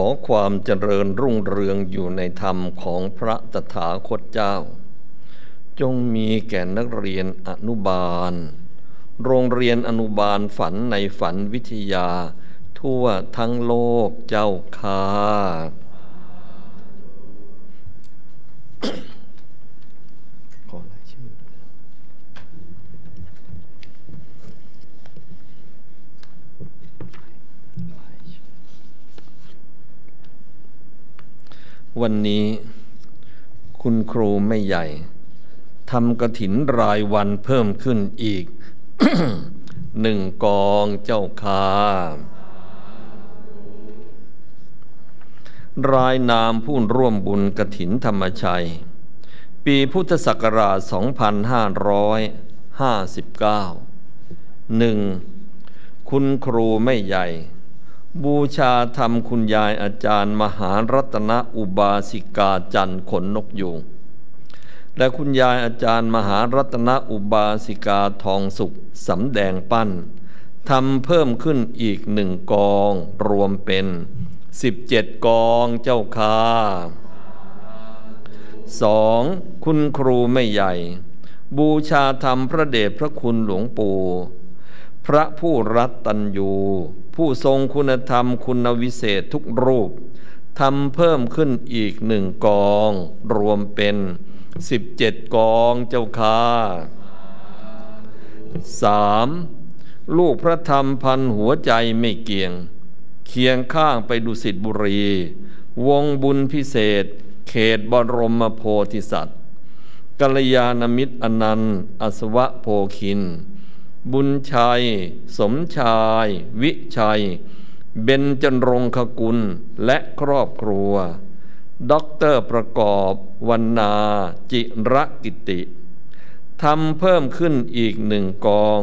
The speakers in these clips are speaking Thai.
ขอความเจริญรุ่งเรืองอยู่ในธรรมของพระตถาคตเจ้า จงมีแก่นักเรียนอนุบาล โรงเรียนอนุบาลฝันในฝันวิทยา ทั่วทั้งโลกเจ้าค่าขอรายชื่อ วันนี้คุณครูไม่ใหญ่ทำกระถินรายวันเพิ่มขึ้นอีกหนึ่งกองเจ้าคารายนามผู้ร่วมบุญกระถินธรรมชัย ปีพุทธศักราช 2559 1. คุณครูไม่ใหญ่ บูชาธรรมคุณยายอาจารย์ มหารัตนอุบาสิกาจันขนนกยูงและคุณยายอาจารย์มหารัตนอุบาสิกาทองสุขสำแดงปั้นทำเพิ่มขึ้นอีกหนึ่งกองรวมเป็นสิบเจ็ดกองเจ้าค่าสองคุณครูไม่ใหญ่ บูชาธรรมพระเดชพระคุณหลวงปู่ พระผู้รัตตัญญู ผู้ทรงคุณธรรมคุณวิเศษทุกรูปทำเพิ่มขึ้นอีกหนึ่งกอง รวมเป็นสิบเจ็ดกองเจ้าค่าสามลูกพระธรรมพันหัวใจไม่เกี่ยง เคียงข้างไปดุสิตบุรี วงบุญพิเศษ เขตบรมโพธิสัตว์กัลยาณมิตรอนันต์อัศวโภคิน บุญชัย สมชาย วิชัย เบญจรงคกุลและครอบครัวด็อกเตอร์ประกอบวรรณาจิรกิติทำเพิ่มขึ้นอีกหนึ่งกอง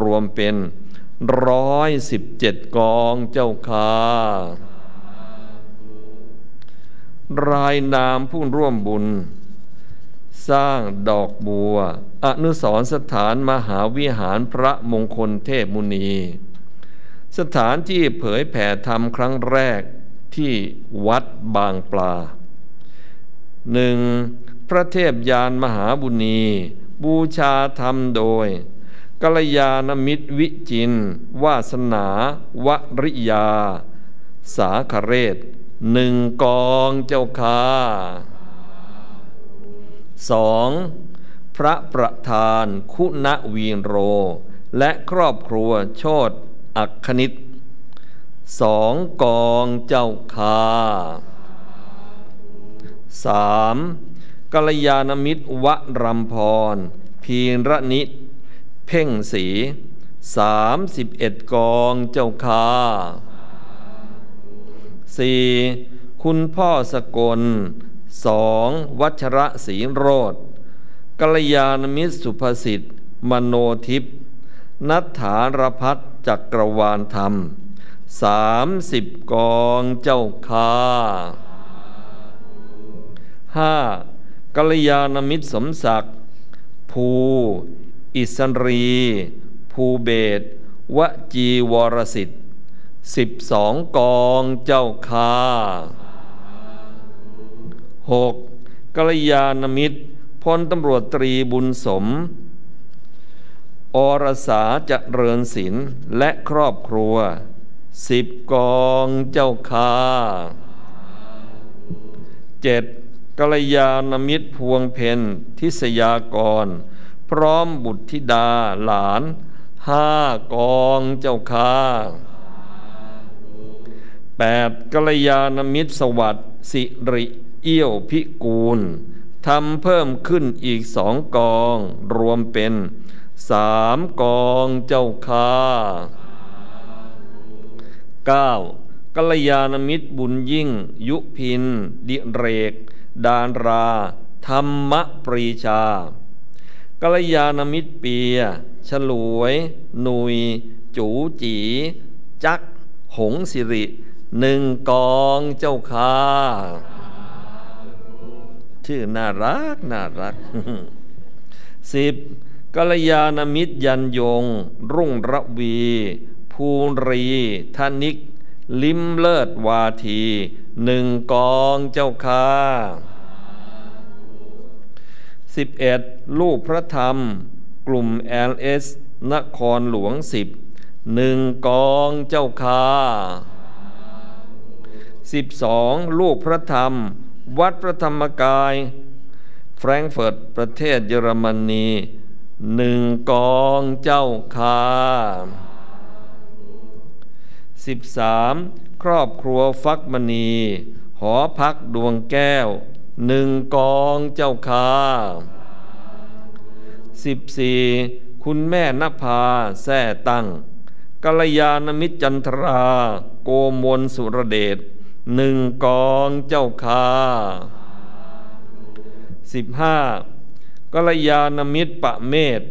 รวมเป็นร้อยสิบเจ็ดกองเจ้าค่ารายนามผู้ร่วมบุญ สร้างดอกบัว อนุสรสถานมหาวิหารพระมงคลเทพมุนี สถานที่เผยแผ่ธรรมครั้งแรกที่วัดบางปลาหนึ่งพระเทพยานมหาบุณี บูชาธรรมโดยกัลยาณมิตรวิจิน วาสนาวริยา สาคเรศหนึ่งกองเจ้าคา สองพระประธานคุณวีนโร และครอบครัวโชดอักคณิตสองกองเจ้าคาสามกัลยาณมิตรวรำพร พีระนิตเพ่งสีสามสิบเอ็ดกองเจ้าคาสี่คุณพ่อสกล สองวัชระศรีโรดกัลยาณมิตรสุภสิทธิ์ มโนทิพนัทธารพัฒจักรวาลธรรมสามสิบกองเจ้าคาห้ากัลยาณมิตรสมศักดิ์ ภู อิสรี ภูเบศวจีวรสิทธิ์สิบสองกองเจ้าคา หกกัลยาณมิตรพลตำรวจตรีบุญสม อรสาจะเริญศิลและครอบครัวสิบกองเจ้าคาเจ็ดกัลยาณมิตรพวงเพนทิสยากร พร้อมบุตรธิดาหลานห้ากองเจ้าค้าแปดกัลยาณมิตรสวัสดิ์ สิริเอี้ยวพิกูลทำเพิ่มขึ้นอีกสองกอง รวมเป็นสามกองเจ้าค้าเก้ากัลยาณมิตรบุญยิ่ง ยุพิน ดิเรก ดานรา ธรรมปรีชา กัลยาณมิตรเปีย ฉลวยนุย จูจี จัก หงสิริ หนึ่งกองเจ้าค่าชื่อน่ารักน่ารักสิบกัลยาณมิตรยันยง รุ่งระวี ภูรีธนิก ลิมเลิศวาที หนึ่งกองเจ้าค่าสิบเอ็ดลูกพระธรรม กลุ่ม LS นครหลวงสิบหนึ่งกองเจ้าค่า สิบสองลูกพระธรรม วัดพระธรรมกาย แฟรงก์เฟิร์ตประเทศเยอรมนีหนึ่งกองเจ้าค่าสิบสามครอบครัวฟักมณี หอพักดวงแก้วหนึ่งกองเจ้าค่าสิบสี่คุณแม่นภาแท่ตั้งกัลยาณมิตรจันทรา โกมลสุรเดช หนึ่งกองเจ้าคาสิบห้ากัลยาณมิตรปะเมศ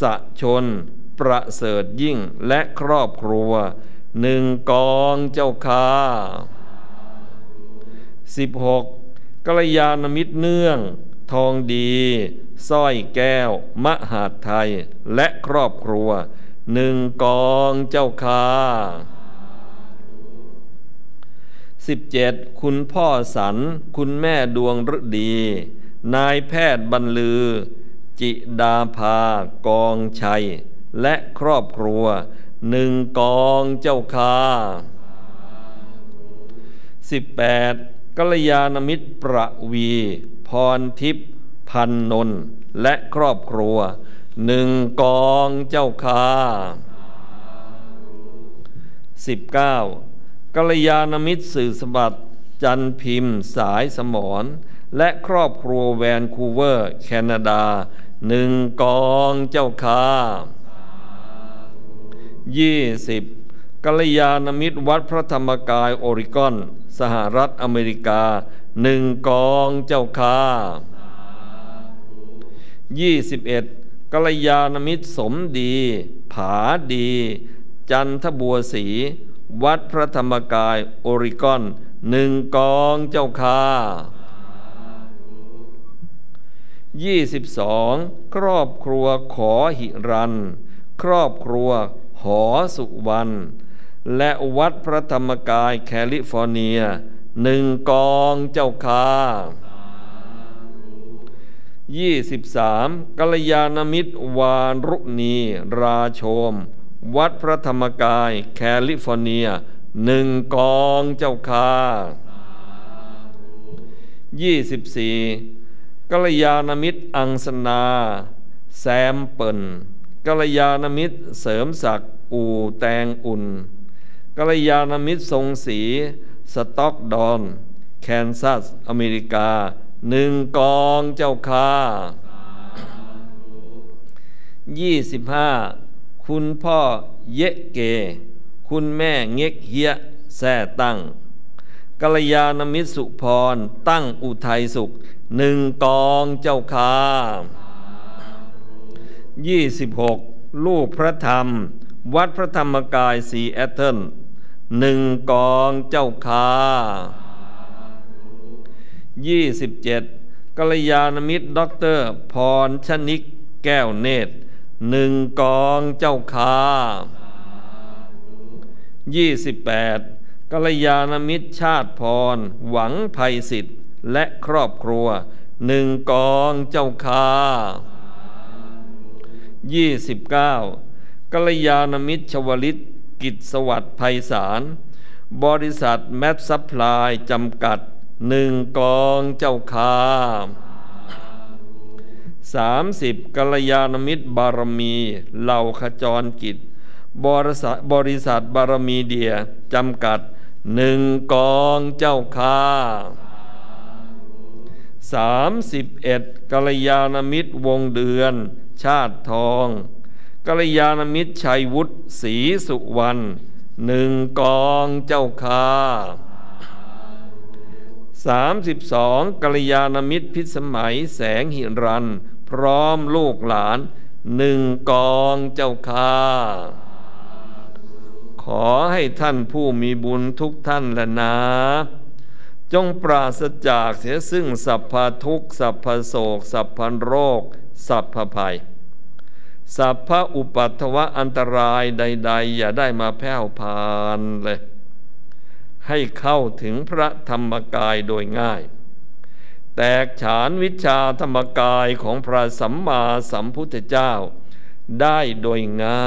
สะชน ประเสริฐยิ่งและครอบครัวหนึ่งกองเจ้าคาสิบหกกัลยาณมิตรเนื่อง ทองดีสร้อยแก้ว มหาดไทย และครอบครัวหนึ่งกองเจ้าคา สิบเจ็ดคุณพ่อสัน คุณแม่ดวงฤดี นายแพทย์บรรลือ จิดาภากองชัย และครอบครัวหนึ่งกองเจ้าค่าสิบแปดกัลยาณมิตรประวี พรทิพย์พันนนและครอบครัวหนึ่งกองเจ้าค่าสิบเก้ากัลยาณมิตรสื่อสบัติจันพิมพ์ สายสมร และครอบครัวแวนคูเวอร์ แคนาดาหนึ่งกองเจ้าค่ายี่สิบกัลยาณมิตรวัดพระธรรมกายโอเรกอน สหรัฐอเมริกาหนึ่งกองเจ้าค่ายี่สิบเอ็ดกัลยาณมิตรสมดี ผาดี จันทบัวศรี วัดพระธรรมกายโอริกอนหนึ่งกองเจ้าค่ายี่สิบสองครอบครัวขอหิรัน ครอบครัวหอสุวรรณและวัดพระธรรมกายแคลิฟอร์เนียหนึ่งกองเจ้าค่ายี่สิบสามกัลยาณมิตรวานรุณีราชม วัดพระธรรมกาย แคลิฟอร์เนียหนึ่งกองเจ้าค่ายี่สิบสี่กัลยาณมิตรอังสนา แซมเปิลกัลยาณมิตรเสริมศักดิ์อู่แตงอุ่นกัลยาณมิตรทรงศรีสต็อกดอน แคนซัส อเมริกาหนึ่งกองเจ้าค่ายี่สิบห้า คุณพ่อเยเก คุณแม่เง็กเฮียแท่ตั้งกัลยาณมิตรสุพร ตั้งอุทัยสุขหนึ่งกองเจ้าคายี่สิบหกลูกพระธรรม วัดพระธรรมกายสีแอตเทิลหนึ่งกองเจ้าค่ายี่สิบเจ็ดกัลยาณมิตรด็อกเตอร์พรชนิกแก้วเนตร หนึ่งกองเจ้าค่ายี่สิบแปดกัลยาณมิตรชาติพร หวังภัยสิทธิ์และครอบครัวหนึ่งกองเจ้าค่ายี่สิบเก้ากัลยาณมิตรชวลิต กิจสวัสดิ์ภัยสาร บริษัทแมทซัพพลายจำกัดหนึ่งกองเจ้าค่ะ สามสิบกัลยาณมิตรบารมี เหล่าขจรกิจ บริษัทบริษัทบารมีเดียจำกัดหนึ่งกองเจ้าค่ะสามสิบเอ็ดกัลยาณมิตรวงเดือน ชาติทอง กัลยาณมิตรชัยวุฒิศรีสุวรรณหนึ่งกองเจ้าคา32 กัลยาณมิตรพิสมัยแสงหิรัน พร้อมลูกหลานหนึ่งกองเจ้าค่าขอให้ท่านผู้มีบุญทุกท่านและนะ จงปราศจากเสียซึ่งสัพพทุกสัพพโศก สัพพโรค สัพพภัย สัพพอุปัตวะอันตรายใด ๆ อย่าได้มาแผ่วพานเลย ให้เข้าถึงพระธรรมกายโดยง่าย แตกฉานวิชาธรรมกายของพระสัมมาสัมพุทธเจ้า ได้โดยง่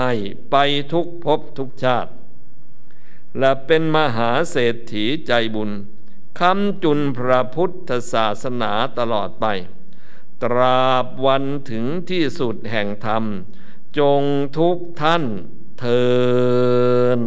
ายไปทุกภพทุกชาติ และเป็นมหาเศรษฐีใจบุญคำจุนพระพุทธศาสนาตลอดไป ตราบวันถึงที่สุดแห่งธรรม จงทุกท่านเทิน